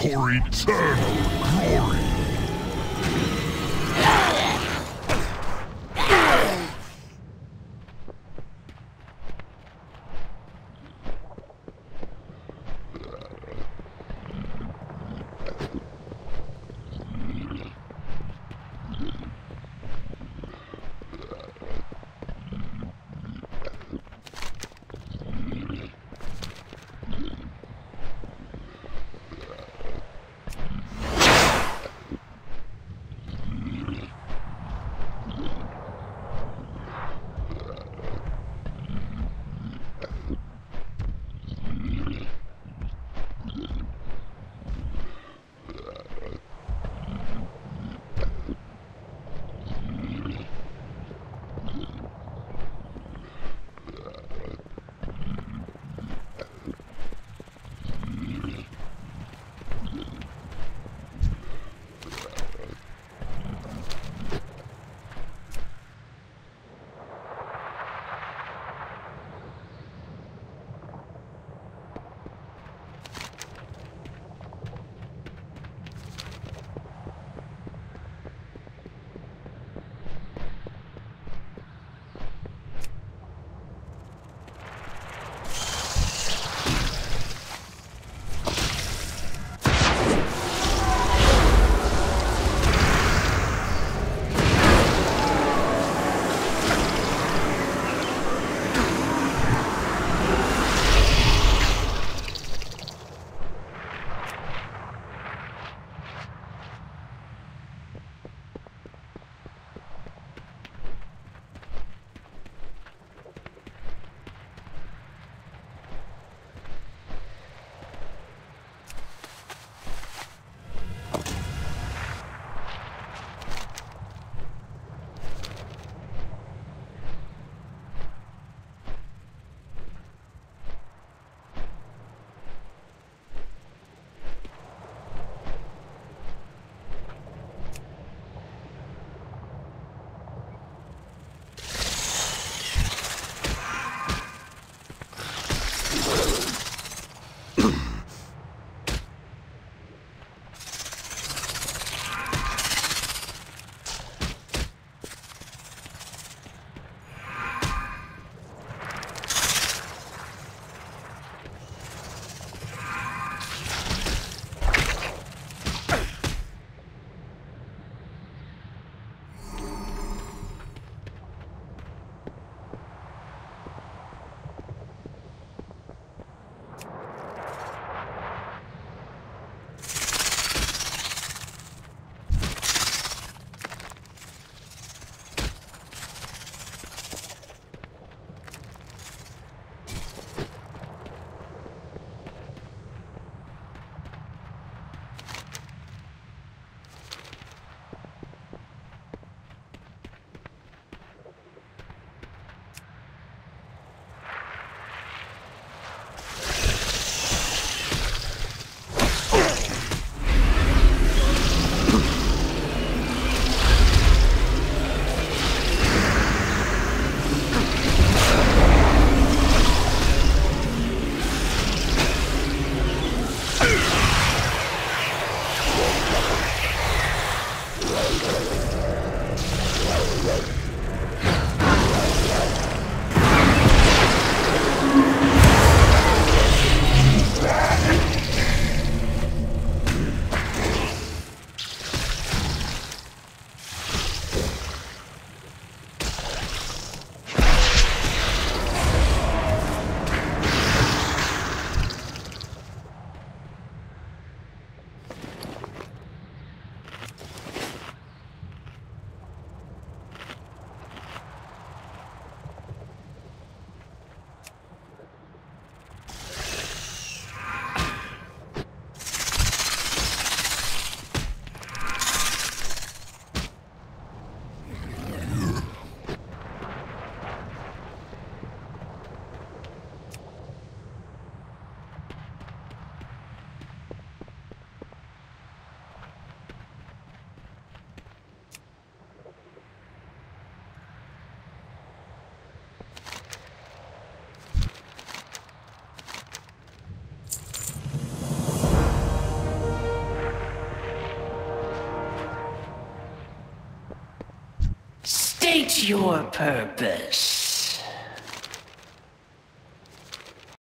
for eternal glory. State your purpose.